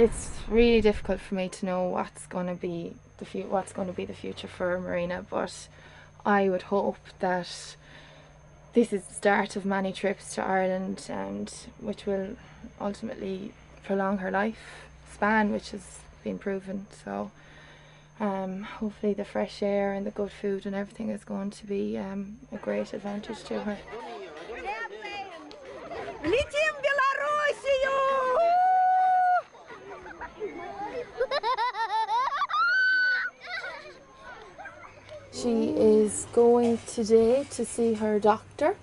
it's really difficult for me to know what's going to be the fu- what's going to be the future for Marina, but I would hope that this is the start of many trips to Ireland, and which will ultimately prolong her life span, which has been proven. So. Um, hopefully the fresh air and the good food and everything is going to be um, a great advantage to her. She is going today to see her doctor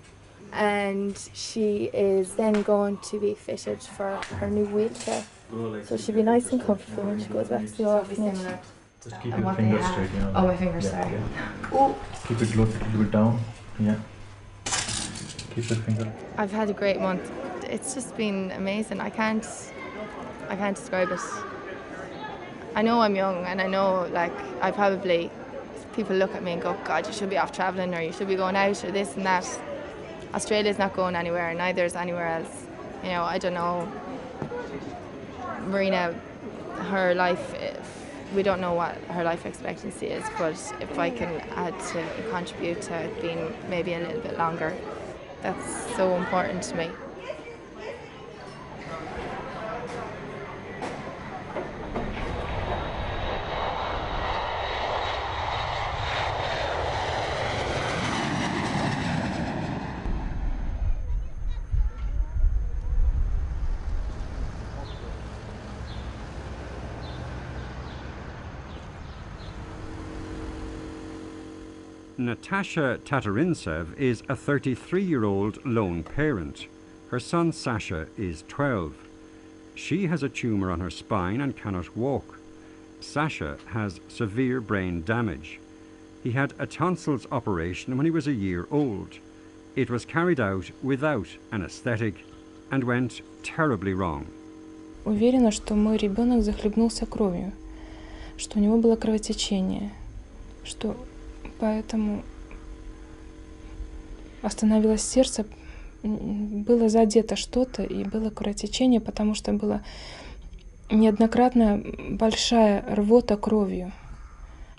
and she is then going to be fitted for her new wheelchair. So she'll be nice and comfortable when she goes back to the orphanage. Just keep And your fingers straight, you know. Oh, my fingers, Yeah, sorry. yeah. Oh. Keep it low, keep it down. Yeah. Keep the finger. I've had a great month. It's just been amazing. I can't I can't describe it. I know I'm young and I know like I probably people look at me and go, God, you should be off travelling or you should be going out or this and that. Australia's not going anywhere, neither is anywhere else. You know, I don't know. Marina, her life, if, we don't know what her life expectancy is, but if I can add to contribute to it being maybe a little bit longer, that's so important to me. Natasha Tatarintsev is a 33 year old lone parent. Her son Sasha is 12. She has a tumour on her spine and cannot walk. Sasha has severe brain damage. He had a tonsils operation when he was a year old. It was carried out without anaesthetic and went terribly wrong. Уверена, что мой ребенок захлебнулся кровью, что у него было кровотечение, что поэтому остановилось сердце, было задето что-то и было кровотечение, потому что была неоднократно большая рвота кровью.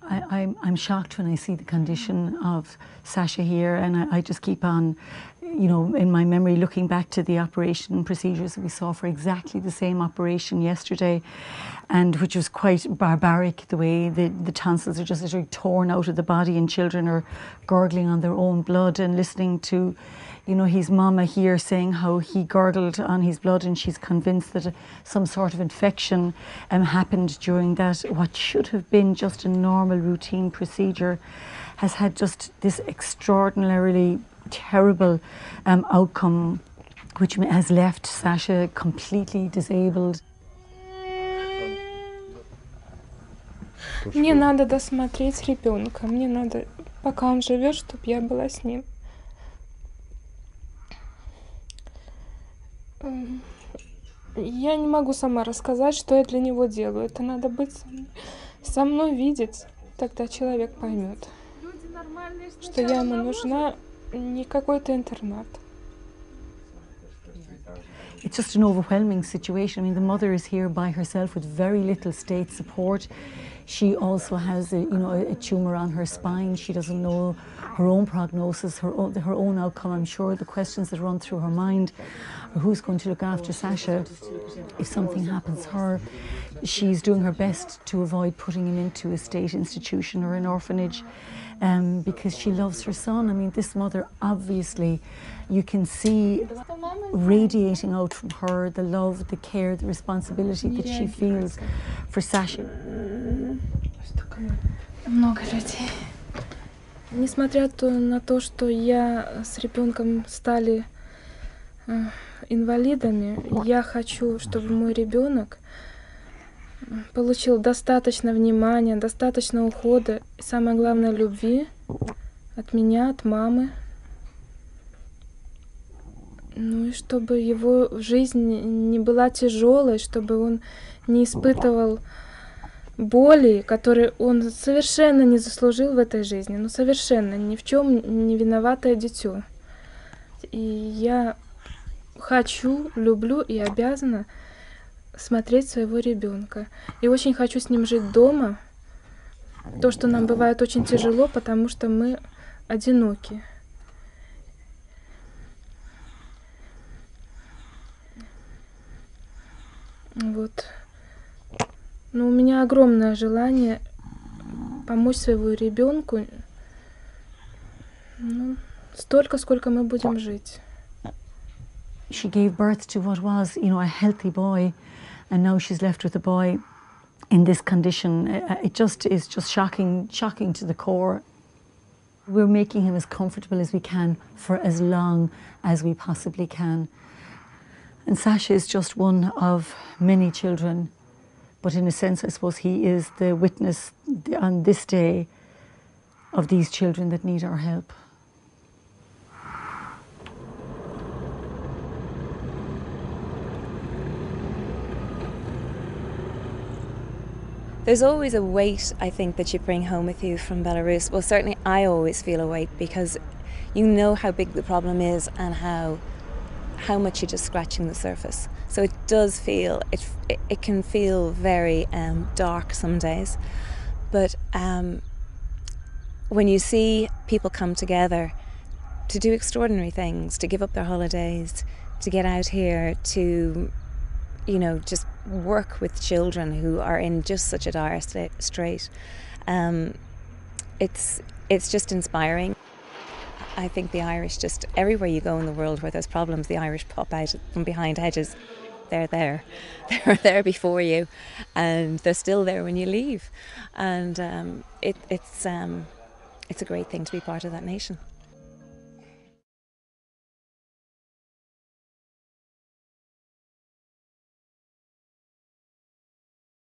I, I'm, I'm shocked when I see the condition of Sasha here, and I, I just keep on, you know, in my memory looking back to the operation procedures that we saw for exactly the same operation yesterday, and which was quite barbaric the way the, the tonsils are just literally torn out of the body, and children are gurgling on their own blood, and listening to you know, his mama here saying how he gurgled on his blood and she's convinced that some sort of infection um, happened during that, what should have been just a normal routine procedure, has had just this extraordinarily terrible um, outcome, which has left Sasha completely disabled. Мне надо досмотреть ребенка, мне надо, пока он живет, чтобы я была с ним. М, Я не могу сама рассказать, что я для него делаю. Это надо быть со мной, со мной видеть, тогда человек поймет, что я ему нужна не какой-то интернат. it's just an overwhelming situation. I mean, the mother is here by herself with very little state support. She also has, a, you know, a tumor on her spine. She doesn't know her own prognosis, her own, her own outcome. I'm sure the questions that run through her mind are who's going to look after Sasha if something happens to her. She's doing her best to avoid putting him into a state institution or an orphanage um, because she loves her son. I mean, this mother obviously, you can see radiating out from her the love, the care, the responsibility that she feels for Sasha. Много людей. Несмотря на то, что я с ребенком стали э, инвалидами, я хочу, чтобы мой ребенок получил достаточно внимания, достаточно ухода и, самое главное, любви от меня, от мамы. Ну и чтобы его жизнь не была тяжелой, чтобы он не испытывал боли, которые он совершенно не заслужил в этой жизни, ну совершенно ни в чем не виноватое дитё. И я хочу, люблю и обязана смотреть своего ребенка. И очень хочу с ним жить дома. То, что нам бывает очень тяжело, потому что мы одиноки. Вот. Но у меня огромное желание помочь своему ребенку ну, столько, сколько мы будем жить. She gave birth to what was, you know, a healthy boy, and now she's left with a boy in this condition. Uh, It just is just shocking, shocking to the core. We're making him as comfortable as we can for as long as we possibly can. And Sasha is just one of many children, but in a sense, I suppose he is the witness on this day of these children that need our help. There's always a weight, I think, that you bring home with you from Belarus. Well, certainly I always feel a weight because you know how big the problem is and how how much you're just scratching the surface. So it does feel it it, can feel very um, dark some days, but um, when you see people come together to do extraordinary things, to give up their holidays, to get out here, to you know, just work with children who are in just such a dire sta- strait. Um, it's it's just inspiring. I think the Irish just everywhere you go in the world where there's problems, the Irish pop out from behind hedges. They're there, they're there before you, and they're still there when you leave, and um, it, it's um, it's a great thing to be part of that nation.